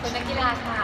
เป็นนักกีฬาค่ะ